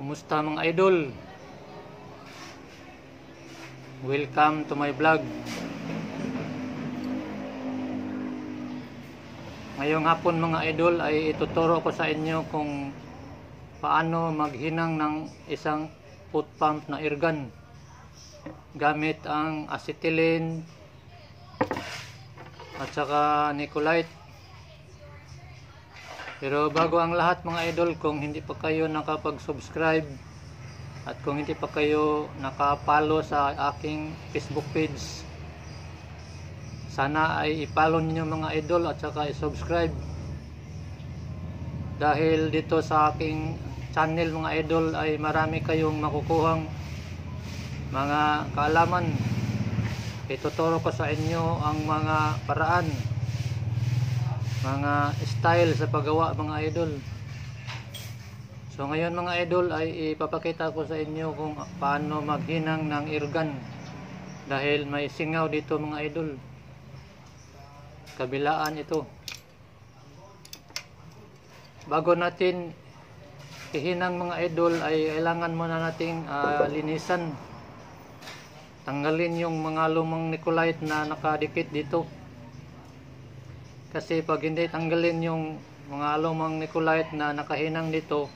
Kumusta mga idol? Welcome to my vlog. Ngayong hapon mga idol ay ituturo ko sa inyo kung paano maghinang ng isang foot pump na airgun gamit ang acetylene at saka Nicolite pero bago ang lahat mga idol, kung hindi pa kayo nakapag-subscribe at kung hindi pa kayo nakapalo sa aking Facebook page, sana ay ipalo niyo mga idol at saka i-subscribe. Dahil dito sa aking channel mga idol ay marami kayong makukuhang mga kaalaman. Ituturo ko sa inyo ang mga paraan mga style sa paggawa mga idol. So ngayon mga idol ay ipapakita ko sa inyo kung paano maghinang ng airgun dahil may singaw dito mga idol. Kabilaan ito. Bago natin ihinang mga idol ay kailangan muna nating uh, linisan. Tanggalin yung mga lumang Nicolite na nakadikit dito kasi pag hindi tanggalin yung mga lumang Nicolite na nakahinang dito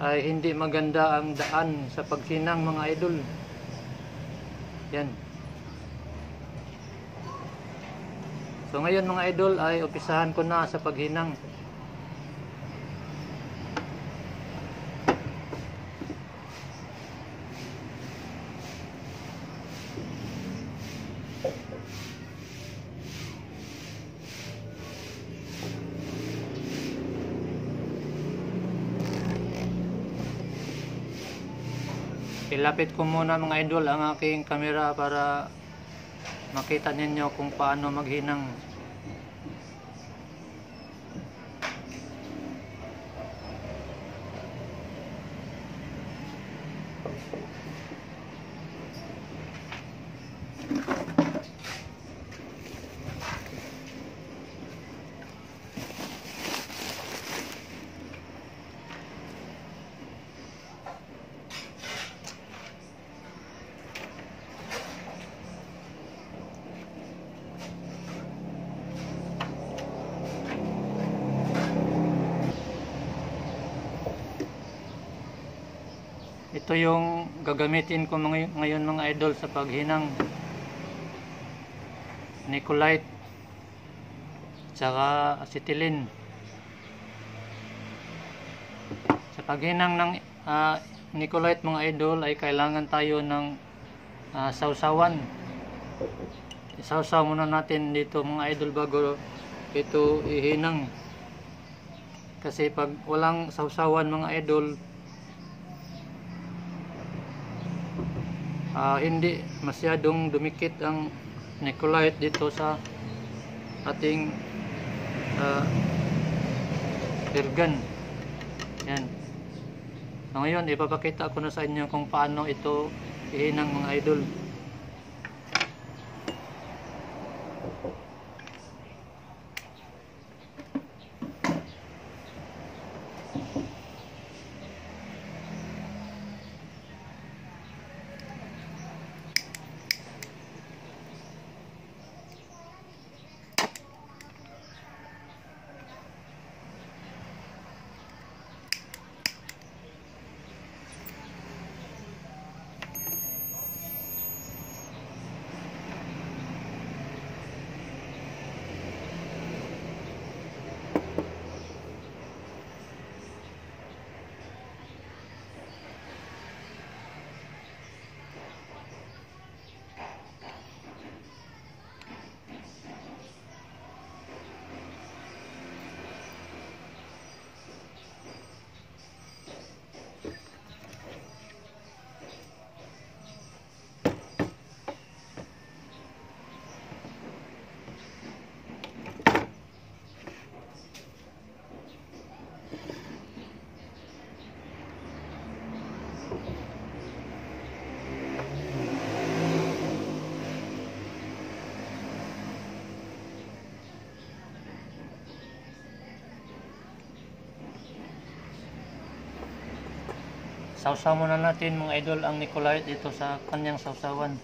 ay hindi maganda ang daan sa paghinang mga idol. Yan. So ngayon mga idol ay upisahan ko na sa paghinang ilapit ko muna mga idol ang aking camera para makita ninyo kung paano maghinang ito yung gagamitin ko mga, ngayon mga idol sa paghinang. Nicolite tsaka acetylene. Sa paghinang ng uh, Nicolite mga idol ay kailangan tayo ng uh, sausawan isawsaw muna natin dito mga idol bago ito ihinang. Kasi pag walang sausawan mga idol uh, hindi masyadong dumikit ang Nicolite dito sa ating uh, ergan yan. So ngayon ipapakita ko na sa inyo kung paano ito ihinang mga idol Sausaw muna natin mga idol ang Nicolite dito sa kanyang sausawan.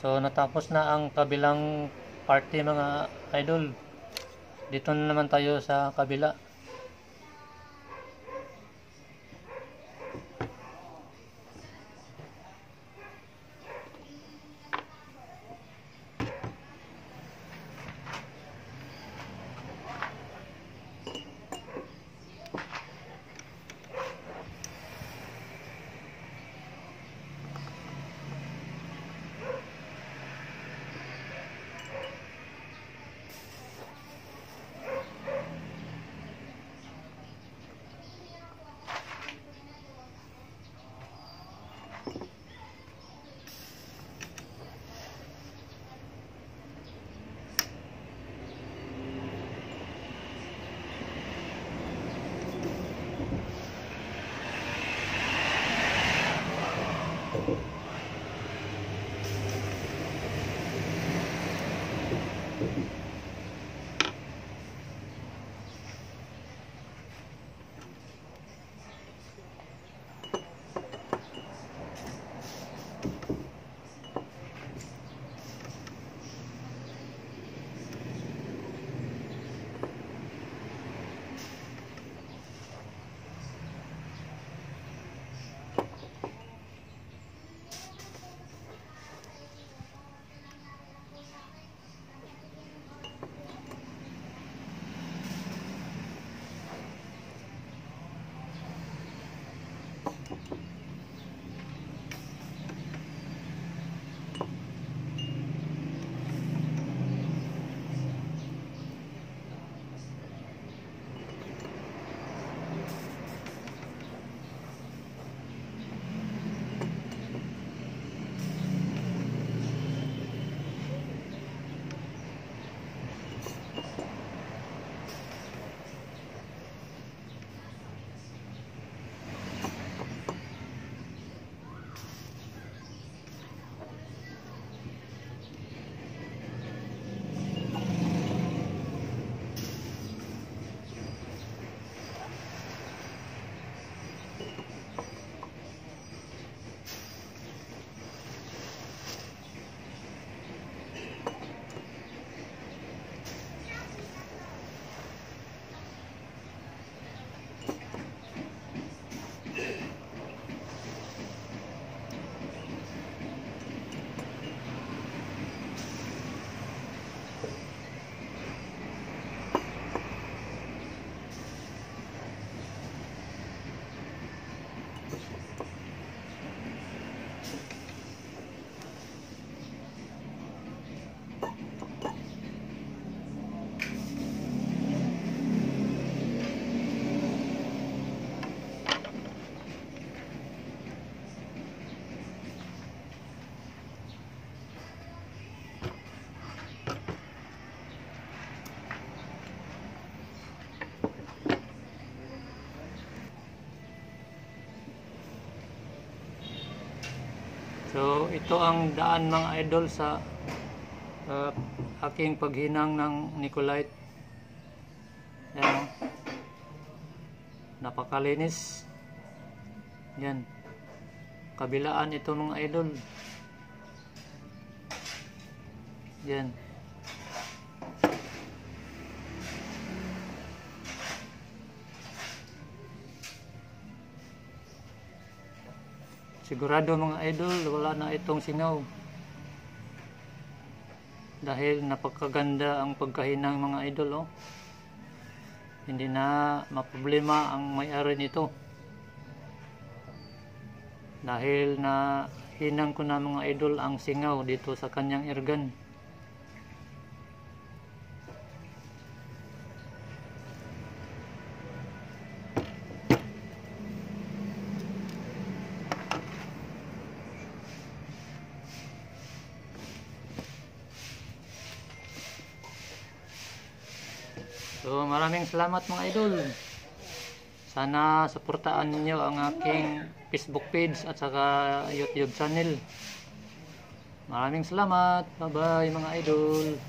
So natapos na ang kabilang party mga idol. Dito na naman tayo sa kabila. Ito ang daan mga idol sa uh, aking paghinang ng Nicolite. Yan. oh. Napakalinis. Yan. Kabilaan ito mga idol. Yan. Sigurado mga idol, wala na itong singaw. Dahil napakaganda ang pagkahinang mga idol, oh. Hindi na maproblema ang may-ari nito. Dahil na hinang ko na mga idol ang singaw dito sa kanyang irgan. So maraming salamat mga idol. Sana suportaan ninyo ang aking Facebook page at saka YouTube channel. Maraming salamat. Bye bye mga idol.